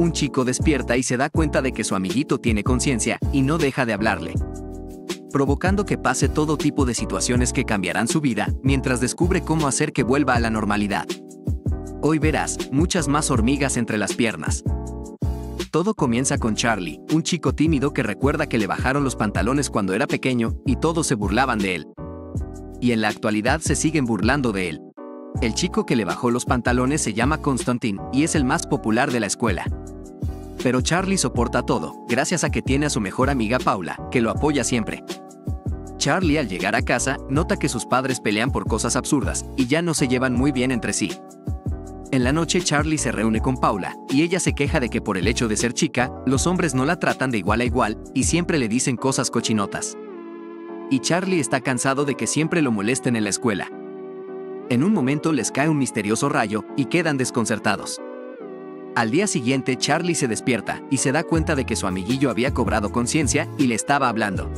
un chico despierta y se da cuenta de que su amiguito tiene conciencia y no deja de hablarle provocando que pase todo tipo de situaciones que cambiarán su vida, mientras descubre cómo hacer que vuelva a la normalidad. Hoy verás muchas más hormigas entre las piernas. Todo comienza con Charlie, un chico tímido que recuerda que le bajaron los pantalones cuando era pequeño y todos se burlaban de él. Y en la actualidad se siguen burlando de él. El chico que le bajó los pantalones se llama Constantin y es el más popular de la escuela. Pero Charlie soporta todo, gracias a que tiene a su mejor amiga Paula, que lo apoya siempre. Charlie al llegar a casa nota que sus padres pelean por cosas absurdas y ya no se llevan muy bien entre sí. En la noche Charlie se reúne con Paula y ella se queja de que por el hecho de ser chica, los hombres no la tratan de igual a igual y siempre le dicen cosas cochinotas. Y Charlie está cansado de que siempre lo molesten en la escuela. En un momento les cae un misterioso rayo y quedan desconcertados. Al día siguiente Charlie se despierta y se da cuenta de que su amiguillo había cobrado conciencia y le estaba hablando.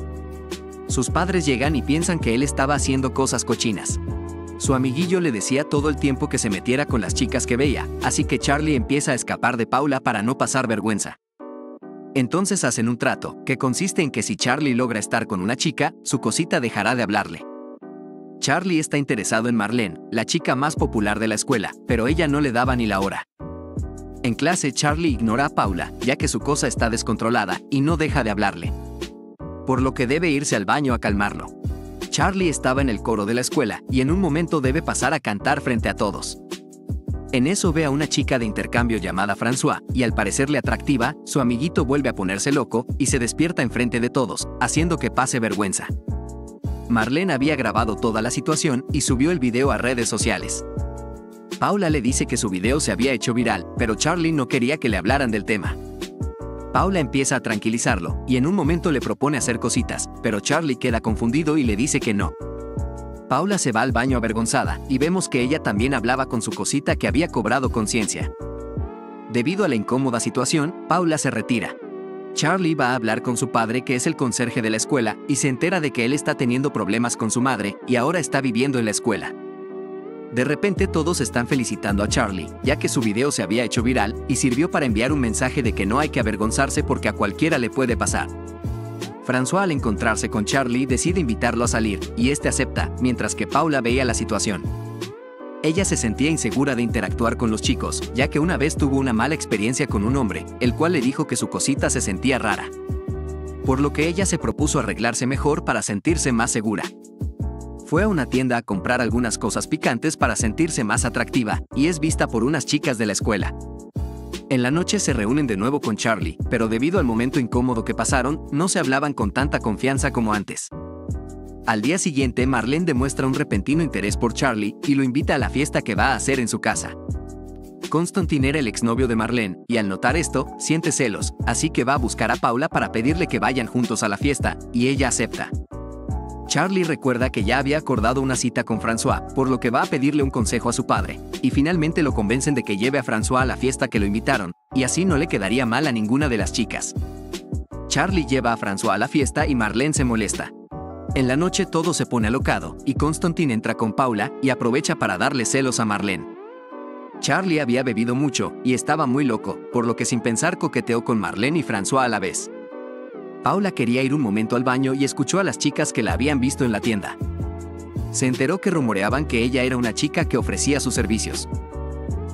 Sus padres llegan y piensan que él estaba haciendo cosas cochinas. Su amiguillo le decía todo el tiempo que se metiera con las chicas que veía, así que Charlie empieza a escapar de Paula para no pasar vergüenza. Entonces hacen un trato, que consiste en que si Charlie logra estar con una chica, su cosita dejará de hablarle. Charlie está interesado en Marlene, la chica más popular de la escuela, pero ella no le daba ni la hora. En clase Charlie ignora a Paula, ya que su cosa está descontrolada, y no deja de hablarle por lo que debe irse al baño a calmarlo. Charlie estaba en el coro de la escuela y en un momento debe pasar a cantar frente a todos. En eso ve a una chica de intercambio llamada François, y al parecerle atractiva, su amiguito vuelve a ponerse loco y se despierta enfrente de todos, haciendo que pase vergüenza. Marlene había grabado toda la situación y subió el video a redes sociales. Paula le dice que su video se había hecho viral, pero Charlie no quería que le hablaran del tema. Paula empieza a tranquilizarlo y en un momento le propone hacer cositas, pero Charlie queda confundido y le dice que no. Paula se va al baño avergonzada y vemos que ella también hablaba con su cosita que había cobrado conciencia. Debido a la incómoda situación, Paula se retira. Charlie va a hablar con su padre que es el conserje de la escuela y se entera de que él está teniendo problemas con su madre y ahora está viviendo en la escuela. De repente todos están felicitando a Charlie, ya que su video se había hecho viral y sirvió para enviar un mensaje de que no hay que avergonzarse porque a cualquiera le puede pasar. François al encontrarse con Charlie decide invitarlo a salir y este acepta, mientras que Paula veía la situación. Ella se sentía insegura de interactuar con los chicos, ya que una vez tuvo una mala experiencia con un hombre, el cual le dijo que su cosita se sentía rara. Por lo que ella se propuso arreglarse mejor para sentirse más segura. Fue a una tienda a comprar algunas cosas picantes para sentirse más atractiva, y es vista por unas chicas de la escuela. En la noche se reúnen de nuevo con Charlie, pero debido al momento incómodo que pasaron, no se hablaban con tanta confianza como antes. Al día siguiente, Marlene demuestra un repentino interés por Charlie y lo invita a la fiesta que va a hacer en su casa. Constantine era el exnovio de Marlene, y al notar esto, siente celos, así que va a buscar a Paula para pedirle que vayan juntos a la fiesta, y ella acepta. Charlie recuerda que ya había acordado una cita con François, por lo que va a pedirle un consejo a su padre, y finalmente lo convencen de que lleve a François a la fiesta que lo invitaron, y así no le quedaría mal a ninguna de las chicas. Charlie lleva a François a la fiesta y Marlene se molesta. En la noche todo se pone alocado, y Constantine entra con Paula y aprovecha para darle celos a Marlene. Charlie había bebido mucho y estaba muy loco, por lo que sin pensar coqueteó con Marlene y François a la vez. Paula quería ir un momento al baño y escuchó a las chicas que la habían visto en la tienda. Se enteró que rumoreaban que ella era una chica que ofrecía sus servicios.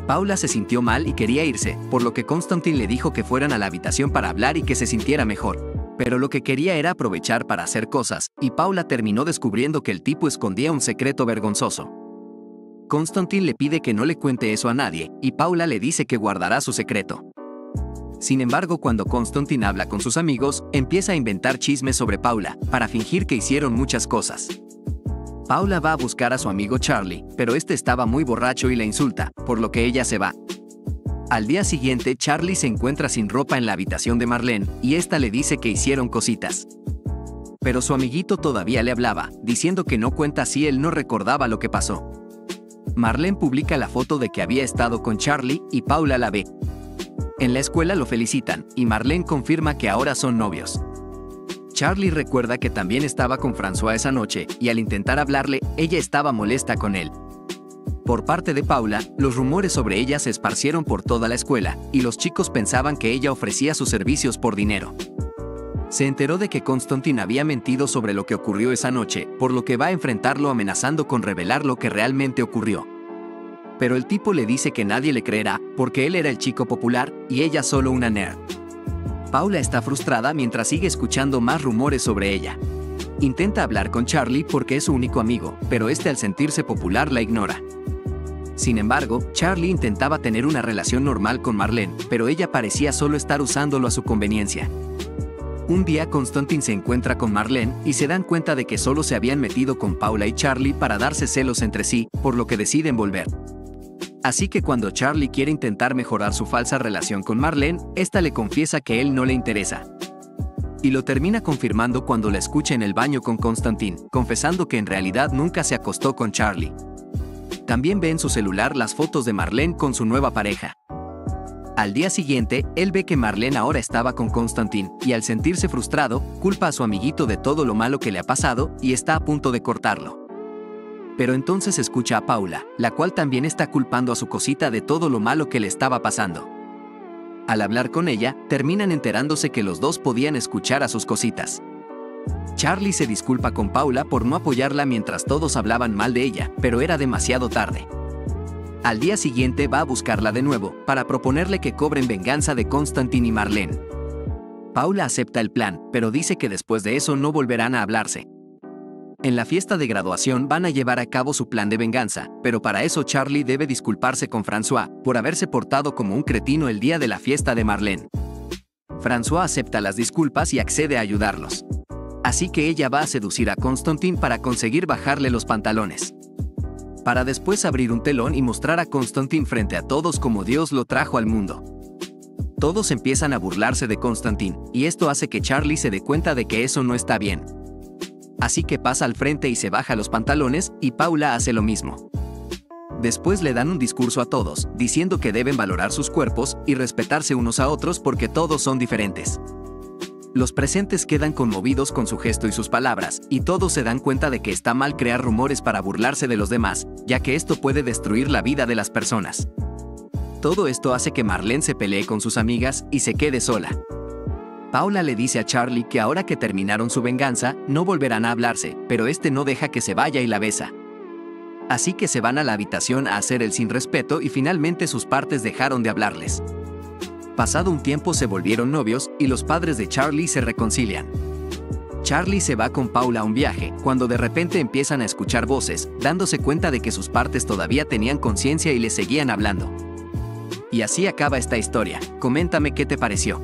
Paula se sintió mal y quería irse, por lo que Constantine le dijo que fueran a la habitación para hablar y que se sintiera mejor. Pero lo que quería era aprovechar para hacer cosas, y Paula terminó descubriendo que el tipo escondía un secreto vergonzoso. Constantine le pide que no le cuente eso a nadie, y Paula le dice que guardará su secreto. Sin embargo, cuando Constantine habla con sus amigos, empieza a inventar chismes sobre Paula, para fingir que hicieron muchas cosas. Paula va a buscar a su amigo Charlie, pero este estaba muy borracho y la insulta, por lo que ella se va. Al día siguiente, Charlie se encuentra sin ropa en la habitación de Marlene, y esta le dice que hicieron cositas. Pero su amiguito todavía le hablaba, diciendo que no cuenta si él no recordaba lo que pasó. Marlene publica la foto de que había estado con Charlie y Paula la ve, en la escuela lo felicitan, y Marlene confirma que ahora son novios. Charlie recuerda que también estaba con François esa noche, y al intentar hablarle, ella estaba molesta con él. Por parte de Paula, los rumores sobre ella se esparcieron por toda la escuela, y los chicos pensaban que ella ofrecía sus servicios por dinero. Se enteró de que Constantine había mentido sobre lo que ocurrió esa noche, por lo que va a enfrentarlo amenazando con revelar lo que realmente ocurrió. Pero el tipo le dice que nadie le creerá, porque él era el chico popular y ella solo una nerd. Paula está frustrada mientras sigue escuchando más rumores sobre ella. Intenta hablar con Charlie porque es su único amigo, pero este al sentirse popular la ignora. Sin embargo, Charlie intentaba tener una relación normal con Marlene, pero ella parecía solo estar usándolo a su conveniencia. Un día Constantine se encuentra con Marlene y se dan cuenta de que solo se habían metido con Paula y Charlie para darse celos entre sí, por lo que deciden volver. Así que cuando Charlie quiere intentar mejorar su falsa relación con Marlene, esta le confiesa que él no le interesa. Y lo termina confirmando cuando la escucha en el baño con Constantine, confesando que en realidad nunca se acostó con Charlie. También ve en su celular las fotos de Marlene con su nueva pareja. Al día siguiente, él ve que Marlene ahora estaba con Constantin y al sentirse frustrado, culpa a su amiguito de todo lo malo que le ha pasado y está a punto de cortarlo. Pero entonces escucha a Paula, la cual también está culpando a su cosita de todo lo malo que le estaba pasando. Al hablar con ella, terminan enterándose que los dos podían escuchar a sus cositas. Charlie se disculpa con Paula por no apoyarla mientras todos hablaban mal de ella, pero era demasiado tarde. Al día siguiente va a buscarla de nuevo, para proponerle que cobren venganza de Constantine y Marlene. Paula acepta el plan, pero dice que después de eso no volverán a hablarse. En la fiesta de graduación van a llevar a cabo su plan de venganza, pero para eso Charlie debe disculparse con François por haberse portado como un cretino el día de la fiesta de Marlene. François acepta las disculpas y accede a ayudarlos así que ella va a seducir a Constantine para conseguir bajarle los pantalones. Para después abrir un telón y mostrar a Constantine frente a todos como Dios lo trajo al mundo. Todos empiezan a burlarse de Constantine, y esto hace que Charlie se dé cuenta de que eso no está bien. Así que pasa al frente y se baja los pantalones, y Paula hace lo mismo. Después le dan un discurso a todos, diciendo que deben valorar sus cuerpos y respetarse unos a otros porque todos son diferentes. Los presentes quedan conmovidos con su gesto y sus palabras, y todos se dan cuenta de que está mal crear rumores para burlarse de los demás, ya que esto puede destruir la vida de las personas. Todo esto hace que Marlene se pelee con sus amigas y se quede sola. Paula le dice a Charlie que ahora que terminaron su venganza, no volverán a hablarse, pero este no deja que se vaya y la besa. Así que se van a la habitación a hacer el sin respeto y finalmente sus partes dejaron de hablarles. Pasado un tiempo se volvieron novios y los padres de Charlie se reconcilian. Charlie se va con Paula a un viaje, cuando de repente empiezan a escuchar voces, dándose cuenta de que sus partes todavía tenían conciencia y le seguían hablando. Y así acaba esta historia. Coméntame qué te pareció.